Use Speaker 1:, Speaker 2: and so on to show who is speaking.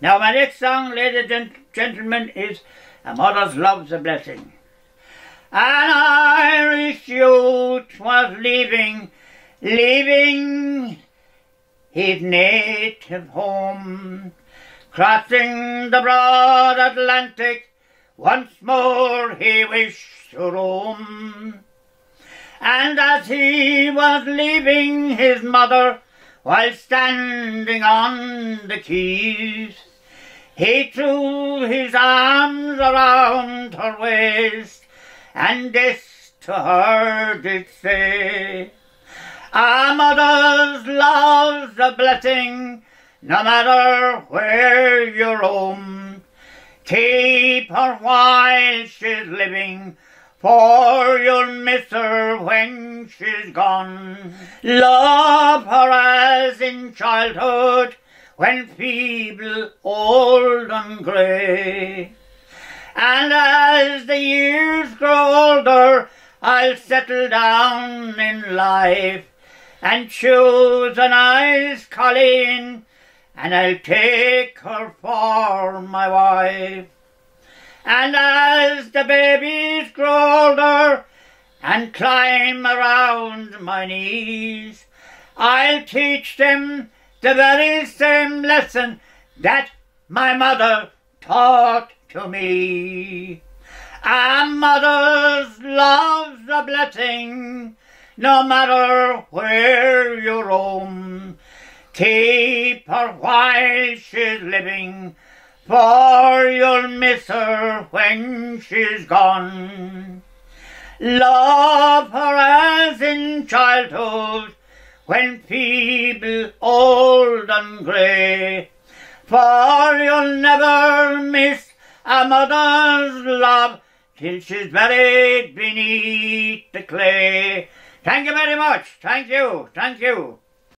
Speaker 1: Now, my next song, ladies and gentlemen, is A Mother's Love's a Blessing. An Irish youth was leaving, leaving his native home, crossing the broad Atlantic, once more he wished to roam. And as he was leaving his mother, while standing on the quays, he threw his arms around her waist, and this to her did say, A mother's love's a blessing, no matter where you roam. Keep her while she's living, for you'll miss her when she's gone. Love her as in childhood, when feeble, old and grey. And as the years grow older, I'll settle down in life and choose a nice Colleen, and I'll take her for my wife. And as the babies grow older and climb around my knees, I'll teach them the very same lesson that my mother taught to me. A mother's love's a blessing, no matter where you roam. Keep her while she's living, for you'll miss her when she's gone. Love her as in childhood, when feeble, old and grey, for you'll never miss a mother's love till she's buried beneath the clay. Thank you very much. Thank you. Thank you.